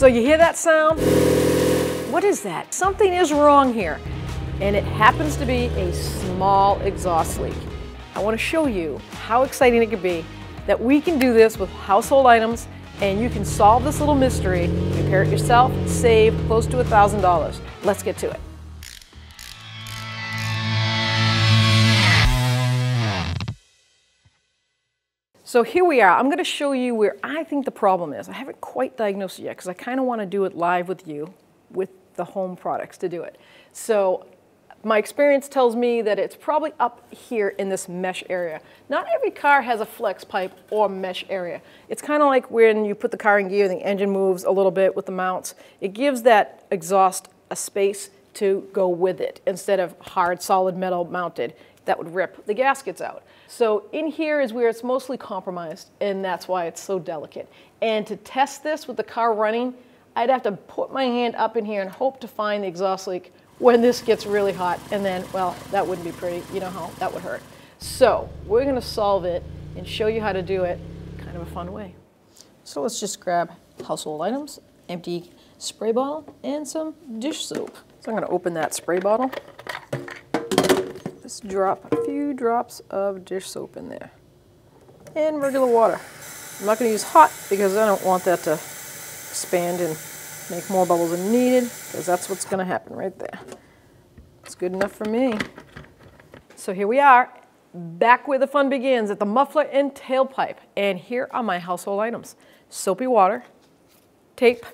So you hear that sound? What is that? Something is wrong here. And it happens to be a small exhaust leak. I want to show you how exciting it could be that we can do this with household items and you can solve this little mystery, repair it yourself, save close to $1,000. Let's get to it. So here we are. I'm going to show you where I think the problem is. I haven't quite diagnosed it yet because I kind of want to do it live with you with the home products to do it. So my experience tells me that it's probably up here in this mesh area. Not every car has a flex pipe or mesh area. It's kind of like when you put the car in gear, the engine moves a little bit with the mounts. It gives that exhaust a space to go with it instead of hard solid metal mounted that would rip the gaskets out. So in here is where it's mostly compromised and that's why it's so delicate. And to test this with the car running, I'd have to put my hand up in here and hope to find the exhaust leak when this gets really hot and then, well, that wouldn't be pretty. You know how that would hurt. So we're gonna solve it and show you how to do it kind of a fun way. So let's just grab household items, empty spray bottle, and some dish soap. So I'm gonna open that spray bottle just drop a few drops of dish soap in there. And regular water. I'm not going to use hot because I don't want that to expand and make more bubbles than needed because that's what's going to happen right there. It's good enough for me. So here we are, back where the fun begins at the muffler and tailpipe. And here are my household items. Soapy water, tape,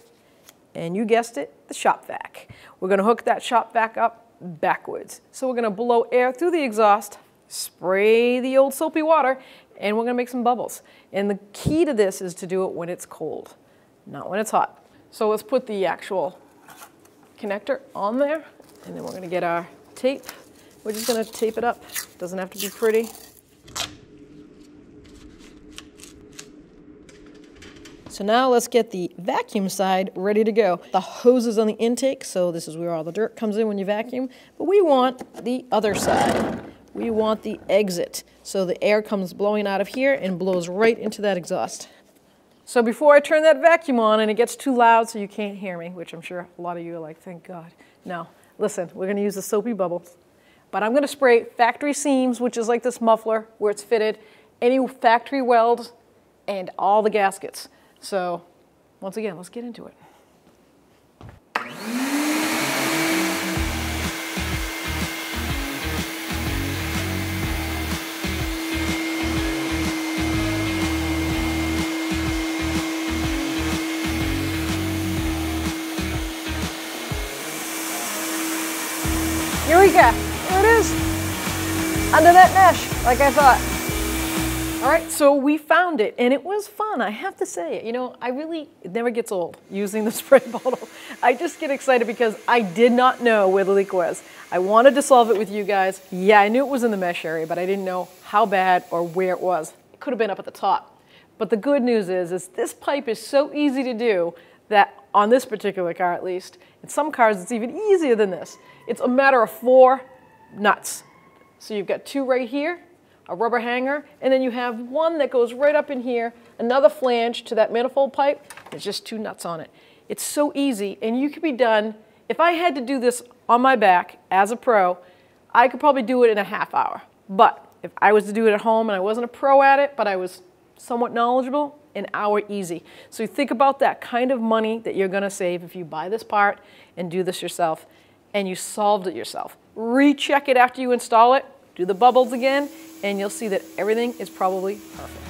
and you guessed it, the shop vac. We're going to hook that shop vac up backwards. So we're gonna blow air through the exhaust, spray the old soapy water, and we're gonna make some bubbles. And the key to this is to do it when it's cold, not when it's hot. So let's put the actual connector on there, and then we're gonna get our tape. We're just gonna tape it up. Doesn't have to be pretty. So now let's get the vacuum side ready to go. The hose is on the intake, so this is where all the dirt comes in when you vacuum. But we want the other side. We want the exit. So the air comes blowing out of here and blows right into that exhaust. So before I turn that vacuum on and it gets too loud so you can't hear me, which I'm sure a lot of you are like, thank God. No, listen, we're gonna use the soapy bubbles. But I'm gonna spray factory seams, which is like this muffler where it's fitted, any factory welds, and all the gaskets. So once again, let's get into it. Eureka! There it is! Under that mesh, like I thought. All right, so we found it and it was fun, I have to say. You know, I really, it never gets old using the spray bottle. I just get excited because I did not know where the leak was. I wanted to solve it with you guys. Yeah, I knew it was in the mesh area, but I didn't know how bad or where it was. It could have been up at the top. But the good news is, is this pipe is so easy to do that on this particular car at least, in some cars it's even easier than this. It's a matter of four nuts. So you've got two right here, a rubber hanger, and then you have one that goes right up in here, another flange to that manifold pipe. There's just two nuts on it. It's so easy, and you could be done. If I had to do this on my back as a pro, I could probably do it in a half hour. But if I was to do it at home and I wasn't a pro at it, but I was somewhat knowledgeable, an hour easy. So think about that kind of money that you're gonna save if you buy this part and do this yourself, and you solved it yourself. Recheck it after you install it, do the bubbles again, and you'll see that everything is probably perfect.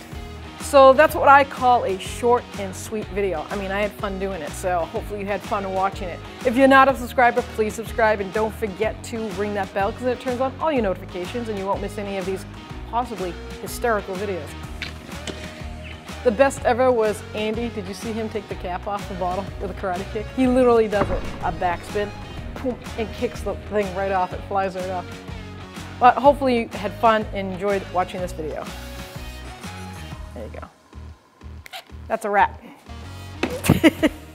So that's what I call a short and sweet video. I mean, I had fun doing it, so hopefully you had fun watching it. If you're not a subscriber, please subscribe and don't forget to ring that bell because it turns on all your notifications and you won't miss any of these possibly hysterical videos. The best ever was Andy. Did you see him take the cap off the bottle with a karate kick? He literally does it, a backspin, boom, and kicks the thing right off. It flies right off. But hopefully you had fun and enjoyed watching this video. There you go. That's a wrap.